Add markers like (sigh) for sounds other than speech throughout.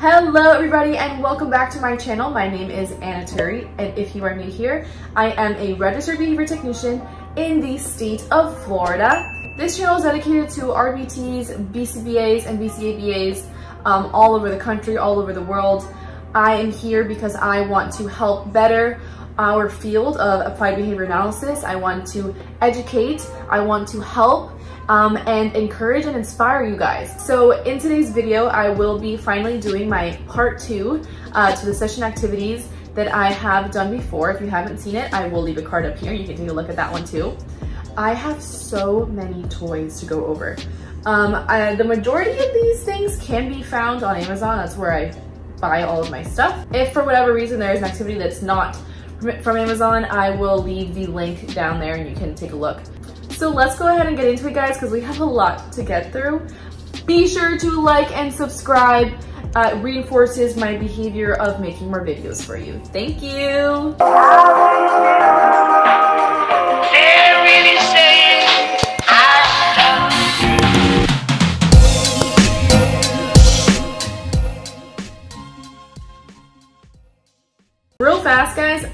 Hello everybody and welcome back to my channel. My name is Anna Turi and if you are new here, I am a registered behavior technician in the state of Florida. This channel is dedicated to RBTs, BCBAs, and BCABAs um, all over the country, all over the world. I am here because I want to help better our field of applied behavior analysis. I want to educate, I want to help, um, and encourage and inspire you guys. So in today's video, I will be finally doing my part two uh, to the session activities that I have done before. If you haven't seen it, I will leave a card up here. You can take a look at that one too. I have so many toys to go over. Um, I, the majority of these things can be found on Amazon. That's where I buy all of my stuff. If for whatever reason there is an activity that's not from Amazon, I will leave the link down there and you can take a look. So let's go ahead and get into it guys because we have a lot to get through. Be sure to like and subscribe. Uh, reinforces my behavior of making more videos for you. Thank you.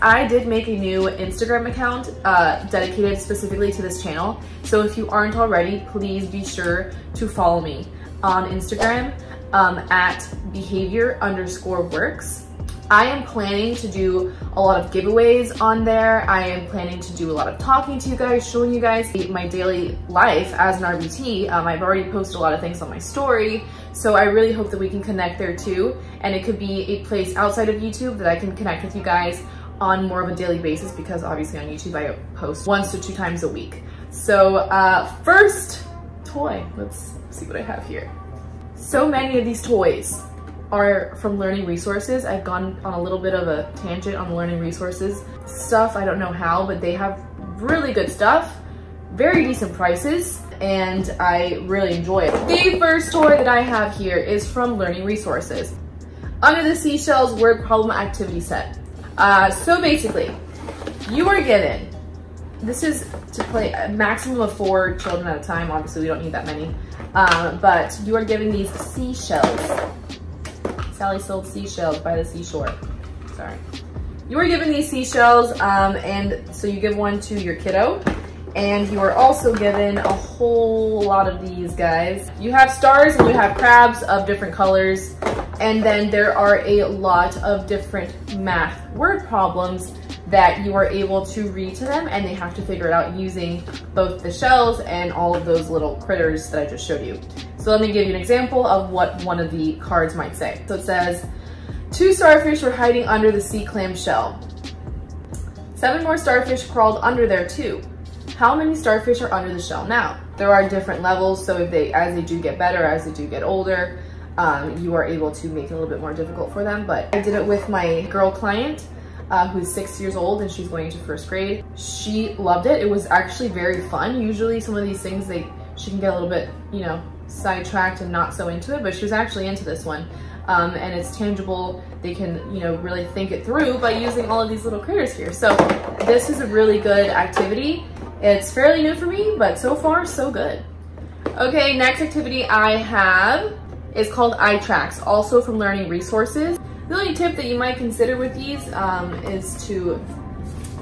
I did make a new Instagram account uh, dedicated specifically to this channel. So if you aren't already, please be sure to follow me on Instagram um, at behavior underscore works. I am planning to do a lot of giveaways on there. I am planning to do a lot of talking to you guys, showing you guys my daily life as an RBT. Um, I've already posted a lot of things on my story, so I really hope that we can connect there too. And it could be a place outside of YouTube that I can connect with you guys on more of a daily basis because obviously on YouTube I post once to two times a week. So uh, first toy, let's see what I have here. So many of these toys are from learning resources. I've gone on a little bit of a tangent on the learning resources stuff. I don't know how, but they have really good stuff, very decent prices, and I really enjoy it. The first toy that I have here is from Learning Resources. Under the Seashells Word Problem Activity Set. Uh, so basically, you are given, this is to play a maximum of four children at a time. Obviously, we don't need that many. Uh, but you are given these seashells Sally sold seashells by the seashore. Sorry. You are given these seashells, um, and so you give one to your kiddo, and you are also given a whole lot of these guys. You have stars and you have crabs of different colors, and then there are a lot of different math word problems that you are able to read to them and they have to figure it out using both the shells and all of those little critters that I just showed you. So let me give you an example of what one of the cards might say. So it says, two starfish were hiding under the sea clam shell. Seven more starfish crawled under there too. How many starfish are under the shell now? There are different levels, so if they, as they do get better, as they do get older, um, you are able to make it a little bit more difficult for them. But I did it with my girl client, uh, who's six years old and she's going to first grade. She loved it. It was actually very fun. Usually some of these things, they she can get a little bit, you know, sidetracked and not so into it, but she was actually into this one. Um, and it's tangible. They can, you know, really think it through by using all of these little critters here. So this is a really good activity. It's fairly new for me, but so far, so good. Okay, next activity I have is called Itrax, also from Learning Resources. The only tip that you might consider with these um, is to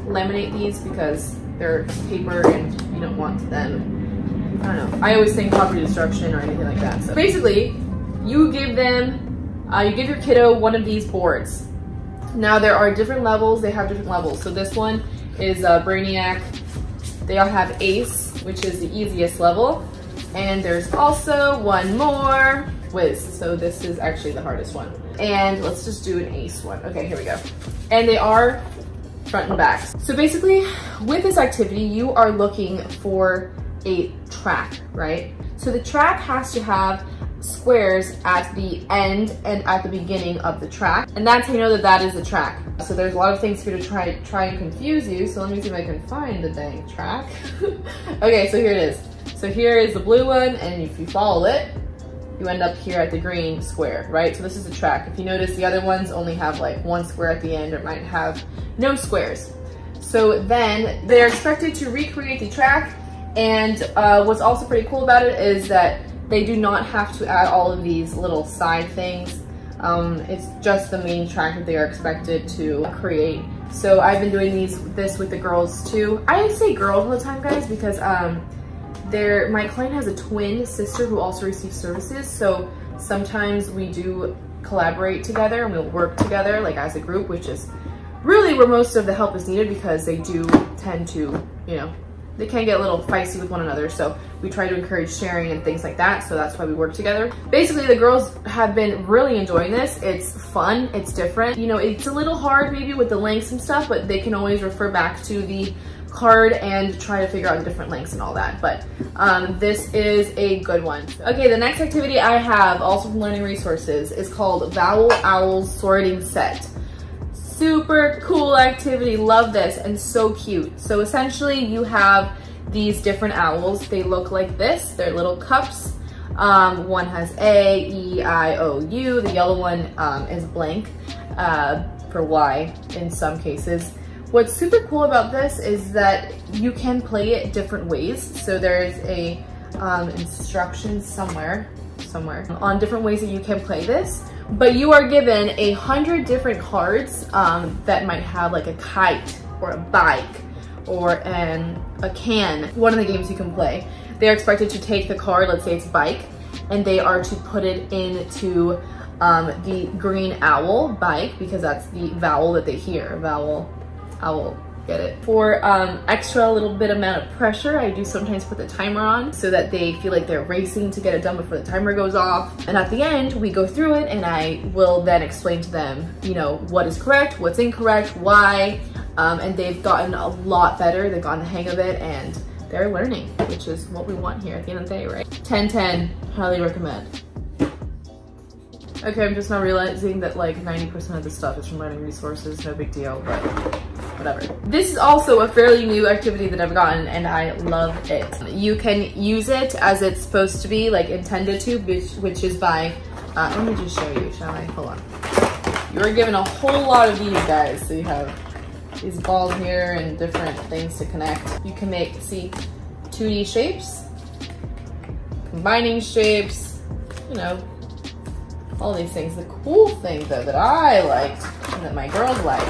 laminate these because they're paper and you don't want them I don't know. I always think property destruction or anything like that. So basically, you give them, uh, you give your kiddo one of these boards. Now there are different levels, they have different levels. So this one is uh, Brainiac. They all have Ace, which is the easiest level. And there's also one more, Whiz. So this is actually the hardest one. And let's just do an Ace one. Okay, here we go. And they are front and back. So basically, with this activity, you are looking for a track, right? So the track has to have squares at the end and at the beginning of the track. And that's how you know that that is the track. So there's a lot of things here to try, try and confuse you. So let me see if I can find the dang track. (laughs) okay, so here it is. So here is the blue one, and if you follow it, you end up here at the green square, right? So this is the track. If you notice, the other ones only have like one square at the end or might have no squares. So then they're expected to recreate the track and uh, what's also pretty cool about it is that they do not have to add all of these little side things Um, it's just the main track that they are expected to create. So I've been doing these this with the girls too. I say girls all the time, guys, because um, they're, my client has a twin sister who also receives services. So sometimes we do collaborate together and we'll work together like as a group, which is really where most of the help is needed because they do tend to, you know, they can get a little feisty with one another. So we try to encourage sharing and things like that. So that's why we work together. Basically, the girls have been really enjoying this. It's fun, it's different. You know, it's a little hard maybe with the lengths and stuff, but they can always refer back to the card and try to figure out the different lengths and all that. But um, this is a good one. Okay, the next activity I have, also from Learning Resources, is called Vowel Owls Sorting Set. Super cool activity, love this, and so cute. So essentially you have these different owls. They look like this, they're little cups. Um, one has A, E, I, O, U. The yellow one um, is blank uh, for Y in some cases. What's super cool about this is that you can play it different ways. So there's a um, instruction somewhere, somewhere on different ways that you can play this. But you are given a hundred different cards um, that might have like a kite or a bike or an, a can, one of the games you can play. They're expected to take the card, let's say it's bike, and they are to put it into um, the green owl bike because that's the vowel that they hear, vowel I will get it. For um, extra little bit amount of pressure, I do sometimes put the timer on so that they feel like they're racing to get it done before the timer goes off. And at the end, we go through it and I will then explain to them, you know, what is correct, what's incorrect, why, um, and they've gotten a lot better. They've gotten the hang of it and they're learning, which is what we want here at the end of the day, right? 10-10, highly recommend. Okay, I'm just now realizing that like 90% of the stuff is from learning resources, no big deal, but whatever. This is also a fairly new activity that I've gotten and I love it. You can use it as it's supposed to be, like intended to, which, which is by, uh, let me just show you, shall I? Hold on. You are given a whole lot of these guys. So you have these balls here and different things to connect. You can make, see, 2D shapes, combining shapes, you know, all these things. The cool thing though that I liked and that my girls like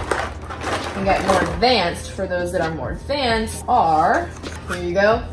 and get more advanced for those that are more advanced are, here you go,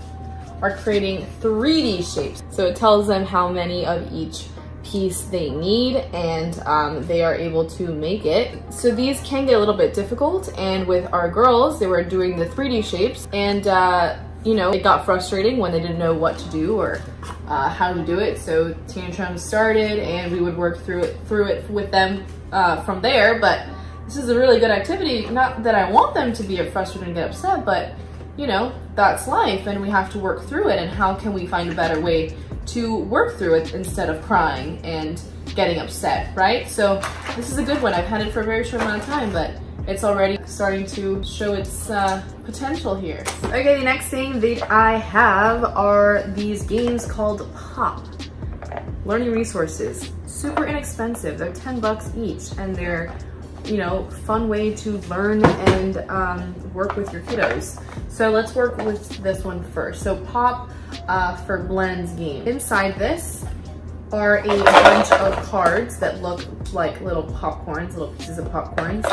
are creating 3D shapes. So it tells them how many of each piece they need and um, they are able to make it. So these can get a little bit difficult and with our girls, they were doing the 3D shapes and uh, you know, it got frustrating when they didn't know what to do or uh, how to do it. So tantrums started and we would work through it through it with them uh, from there. But this is a really good activity. Not that I want them to be frustrated and get upset, but you know, that's life and we have to work through it. And how can we find a better way to work through it instead of crying and getting upset, right? So this is a good one. I've had it for a very short amount of time, but it's already starting to show its uh, potential here. Okay, the next thing that I have are these games called Pop. Learning resources, super inexpensive. They're 10 bucks each and they're, you know, fun way to learn and um, work with your kiddos. So let's work with this one first. So Pop uh, for Blends game. Inside this are a bunch of cards that look like little popcorns, little pieces of popcorns.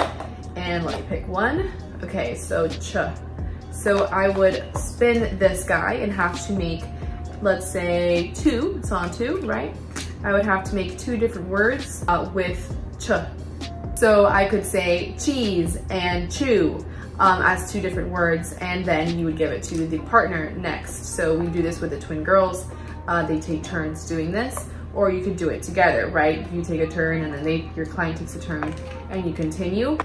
And let me pick one. Okay, so ch. So I would spin this guy and have to make, let's say two, it's on two, right? I would have to make two different words uh, with ch. So I could say cheese and chew um, as two different words and then you would give it to the partner next. So we do this with the twin girls. Uh, they take turns doing this or you could do it together, right? You take a turn and then they, your client takes a turn and you continue.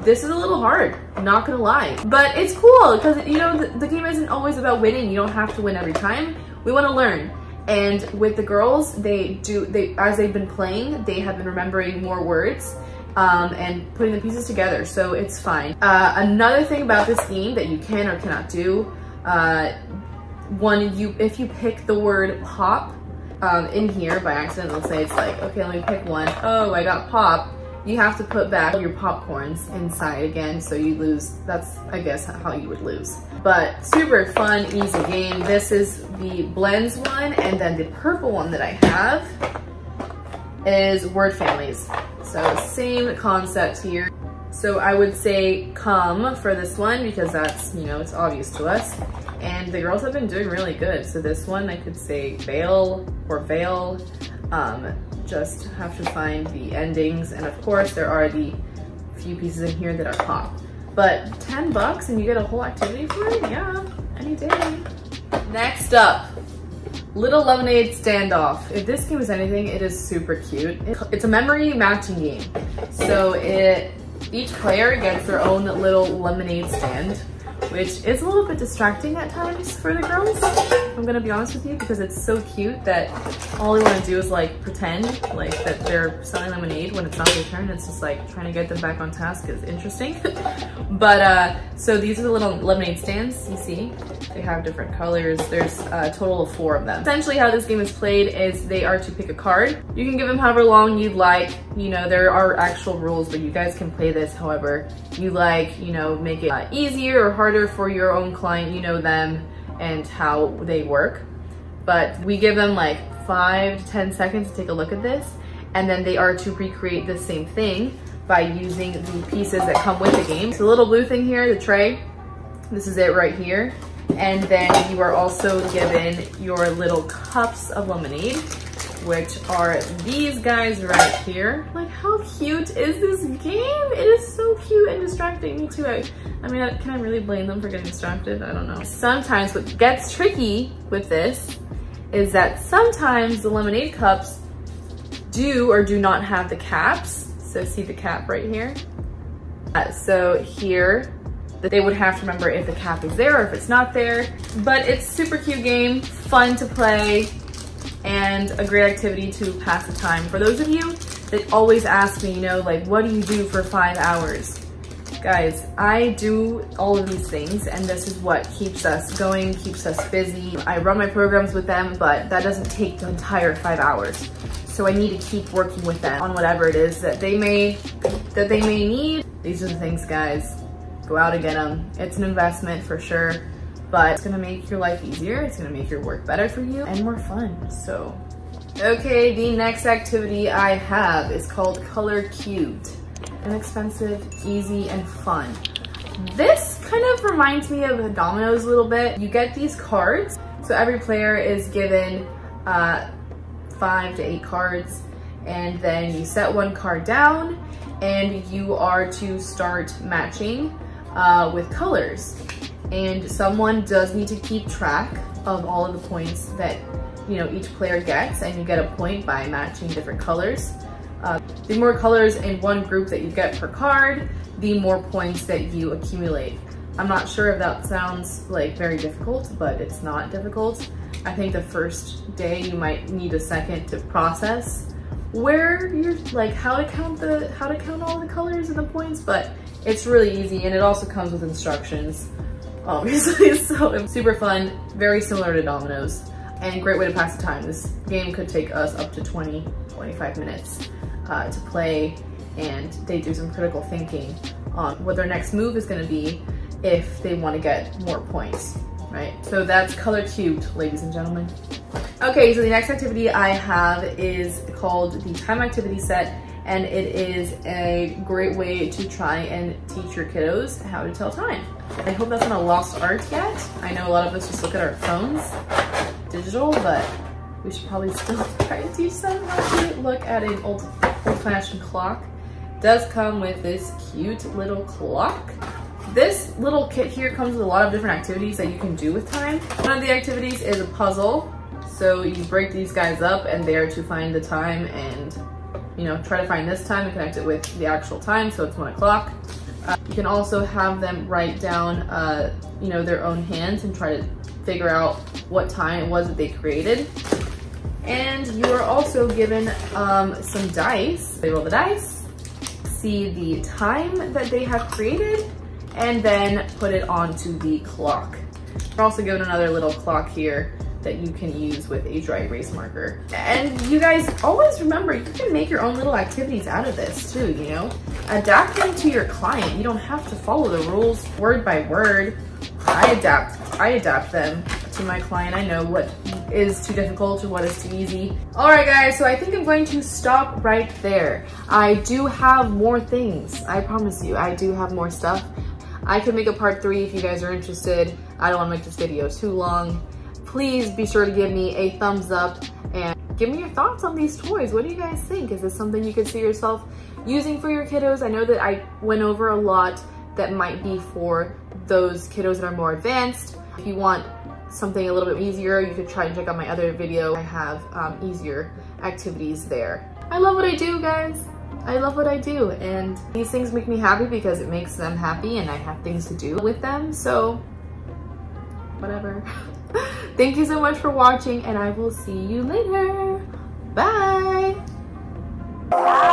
This is a little hard, not gonna lie. But it's cool because you know, the, the game isn't always about winning. You don't have to win every time. We wanna learn. And with the girls, they do, they as they've been playing, they have been remembering more words um, and putting the pieces together, so it's fine. Uh, another thing about this game that you can or cannot do, uh, one, you if you pick the word pop um, in here by accident, let's say it's like, okay, let me pick one. Oh, I got pop. You have to put back your popcorns inside again, so you lose. That's, I guess, how you would lose. But super fun, easy game. This is the blends one, and then the purple one that I have is word families. So same concept here. So I would say come for this one because that's, you know, it's obvious to us. And the girls have been doing really good. So this one I could say veil or veil. Um, just have to find the endings. And of course there are the few pieces in here that are pop. But 10 bucks and you get a whole activity for it? Yeah, any day. Next up, Little Lemonade Standoff. If this game is anything, it is super cute. It's a memory matching game. So it each player gets their own little lemonade stand, which is a little bit distracting at times for the girls. I'm gonna be honest with you because it's so cute that all they wanna do is like pretend like that they're selling lemonade when it's not their turn. It's just like trying to get them back on task is interesting. (laughs) but uh, so these are the little lemonade stands you see. They have different colors. There's a total of four of them. Essentially how this game is played is they are to pick a card. You can give them however long you'd like. You know, there are actual rules, but you guys can play this however you like, you know, make it uh, easier or harder for your own client. You know them and how they work. But we give them like five to 10 seconds to take a look at this. And then they are to recreate the same thing by using the pieces that come with the game. So the little blue thing here, the tray, this is it right here. And then you are also given your little cups of lemonade, which are these guys right here. Like how cute is this game? It is so cute and distracting. Me too. I, I mean, can I really blame them for getting distracted? I don't know. Sometimes what gets tricky with this is that sometimes the lemonade cups do or do not have the caps. So see the cap right here? Uh, so here they would have to remember if the cap is there or if it's not there. But it's super cute game, fun to play, and a great activity to pass the time. For those of you that always ask me, you know, like, what do you do for five hours? Guys, I do all of these things and this is what keeps us going, keeps us busy. I run my programs with them, but that doesn't take the entire five hours. So I need to keep working with them on whatever it is that they may, that they may need. These are the things, guys, go out and get them. It's an investment for sure, but it's gonna make your life easier. It's gonna make your work better for you and more fun, so. Okay, the next activity I have is called Color Cubed. Inexpensive, easy, and fun. This kind of reminds me of the Dominoes a little bit. You get these cards, so every player is given uh, five to eight cards, and then you set one card down, and you are to start matching uh, with colors. And someone does need to keep track of all of the points that you know each player gets and you get a point by matching different colors. Uh, the more colors in one group that you get per card, the more points that you accumulate. I'm not sure if that sounds like very difficult, but it's not difficult. I think the first day you might need a second to process where you're like how to count the how to count all the colors and the points, but it's really easy and it also comes with instructions, obviously. (laughs) so super fun, very similar to Dominoes and great way to pass the time. This game could take us up to 20, 25 minutes uh, to play and they do some critical thinking on what their next move is gonna be if they wanna get more points, right? So that's color cubed, ladies and gentlemen. Okay, so the next activity I have is called the time activity set and it is a great way to try and teach your kiddos how to tell time. I hope that's not a lost art yet. I know a lot of us just look at our phones, digital, but we should probably still (laughs) try to teach them how to look at an old, old-fashioned clock. Does come with this cute little clock. This little kit here comes with a lot of different activities that you can do with time. One of the activities is a puzzle. So you break these guys up and they are to find the time and you know, try to find this time and connect it with the actual time, so it's one o'clock. Uh, you can also have them write down, uh, you know, their own hands and try to figure out what time it was that they created. And you are also given um, some dice. They roll the dice, see the time that they have created, and then put it onto the clock. You're also given another little clock here that you can use with a dry erase marker. And you guys always remember, you can make your own little activities out of this too, you know? Adapt them to your client. You don't have to follow the rules word by word. I adapt, I adapt them to my client. I know what is too difficult or what is too easy. All right, guys, so I think I'm going to stop right there. I do have more things. I promise you, I do have more stuff. I could make a part three if you guys are interested. I don't wanna make this video too long. Please be sure to give me a thumbs up and give me your thoughts on these toys. What do you guys think? Is this something you could see yourself using for your kiddos? I know that I went over a lot that might be for those kiddos that are more advanced. If you want something a little bit easier, you could try and check out my other video. I have um, easier activities there. I love what I do, guys. I love what I do and these things make me happy because it makes them happy and I have things to do with them. So whatever. (laughs) Thank you so much for watching and I will see you later. Bye. And